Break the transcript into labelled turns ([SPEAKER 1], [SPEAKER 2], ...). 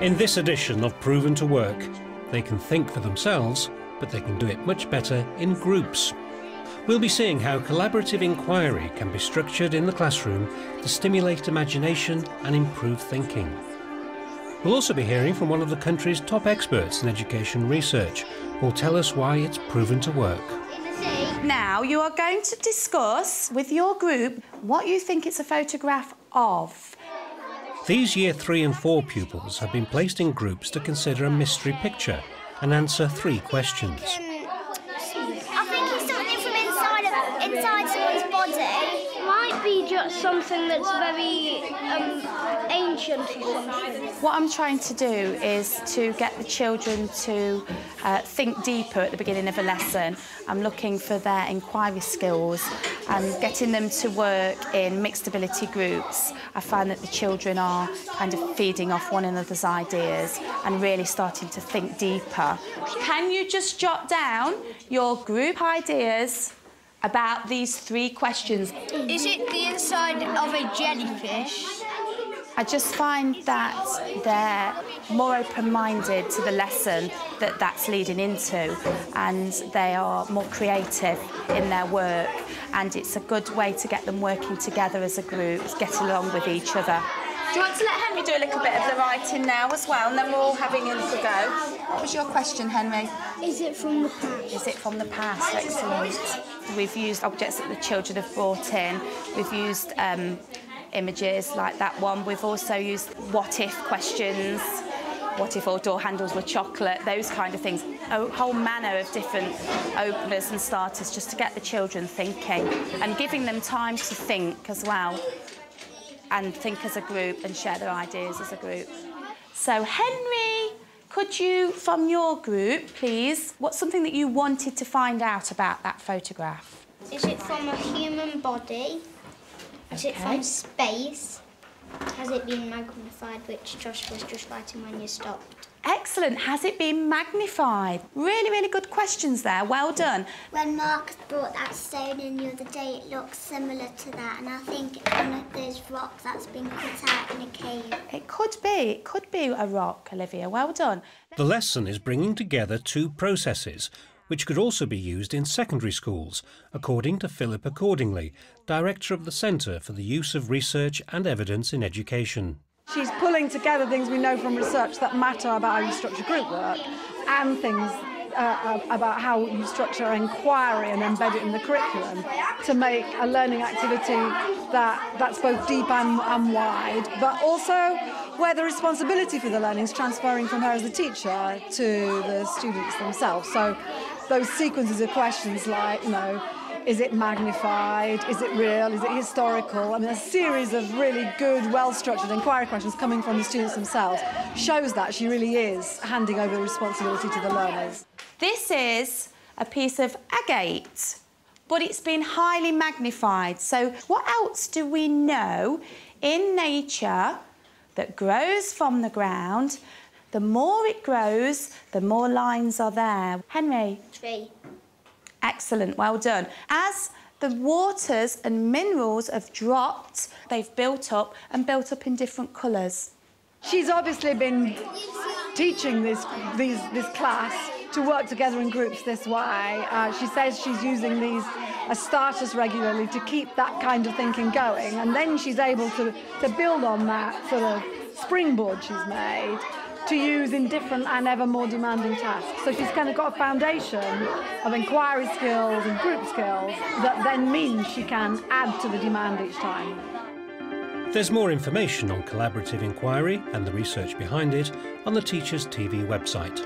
[SPEAKER 1] In this edition of Proven to Work, they can think for themselves, but they can do it much better in groups. We'll be seeing how collaborative inquiry can be structured in the classroom to stimulate imagination and improve thinking. We'll also be hearing from one of the country's top experts in education research, who will tell us why it's proven to work.
[SPEAKER 2] Now, you are going to discuss with your group what you think it's a photograph of.
[SPEAKER 1] These Year 3 and 4 pupils have been placed in groups to consider a mystery picture and answer three questions.
[SPEAKER 3] Um, I think something from inside of inside someone's body.
[SPEAKER 4] Might be just something that's very um, ancient or something.
[SPEAKER 2] What I'm trying to do is to get the children to uh, think deeper at the beginning of a lesson. I'm looking for their inquiry skills and getting them to work in mixed ability groups. I find that the children are kind of feeding off one another's ideas and really starting to think deeper. Can you just jot down your group ideas about these three questions?
[SPEAKER 4] Is it the inside of a jellyfish?
[SPEAKER 2] I just find that they're more open-minded to the lesson that that's leading into and they are more creative in their work and it's a good way to get them working together as a group, get along with each other. Do you want to let Henry do a little bit of the writing now as well and then we're all having a little go? What was your question, Henry?
[SPEAKER 4] Is it from the past?
[SPEAKER 2] Is it from the past? Excellent. We've used objects that the children have brought in. We've used um, images like that one. We've also used what if questions. What if all door handles were chocolate? Those kind of things. A whole manner of different openers and starters just to get the children thinking and giving them time to think as well and think as a group and share their ideas as a group. So, Henry, could you, from your group, please, what's something that you wanted to find out about that photograph?
[SPEAKER 3] Is it from a human body? Is it from space? Has it been magnified, which Josh was just writing when you stopped?
[SPEAKER 2] Excellent. Has it been magnified? Really, really good questions there. Well done.
[SPEAKER 5] When Marcus brought that stone in the other day, it looks similar to that, and I think it's one of those rocks that's been cut out in a
[SPEAKER 2] could be. It could be a rock, Olivia. Well done.
[SPEAKER 1] The lesson is bringing together two processes, which could also be used in secondary schools, according to Philippa Cordingley, Director of the Centre for the Use of Research and Evidence in Education.
[SPEAKER 6] She's pulling together things we know from research that matter about how you structure group work and things uh, about how you structure inquiry and embed it in the curriculum to make a learning activity that, that's both deep and, and wide, but also where the responsibility for the learning is transferring from her as a teacher to the students themselves. So those sequences of questions like, you know, is it magnified? Is it real? Is it historical? I mean, a series of really good, well-structured inquiry questions coming from the students themselves shows that she really is handing over the responsibility to the learners.
[SPEAKER 2] This is a piece of agate, but it's been highly magnified. So, what else do we know in nature that grows from the ground? The more it grows, the more lines are there. Henry?
[SPEAKER 3] Tree.
[SPEAKER 2] Excellent, well done. As the waters and minerals have dropped, they've built up and built up in different colours.
[SPEAKER 6] She's obviously been teaching this, these, this class to work together in groups this way. Uh, she says she's using these starters regularly to keep that kind of thinking going, and then she's able to, to build on that sort of springboard she's made to use in different and ever more demanding tasks. So she's kind of got a foundation of inquiry skills and group skills that then means she can add to the demand each time.
[SPEAKER 1] There's more information on collaborative inquiry and the research behind it on the Teachers TV website.